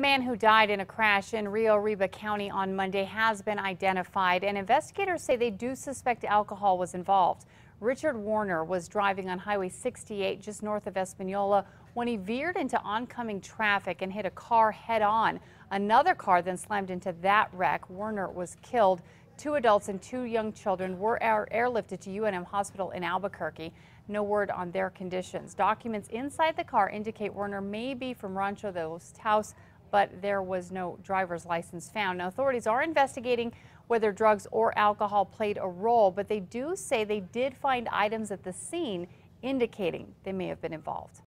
The man who died in a crash in Rio Arriba County on Monday has been identified, and investigators say they do suspect alcohol was involved. Richard Warner was driving on Highway 68 just north of Espanola when he veered into oncoming traffic and hit a car head on. Another car then slammed into that wreck. Warner was killed. Two adults and two young children were air airlifted to UNM Hospital in Albuquerque. No word on their conditions. Documents inside the car indicate Warner may be from Rancho de los Taos but there was no driver's license found. Now, authorities are investigating whether drugs or alcohol played a role, but they do say they did find items at the scene indicating they may have been involved.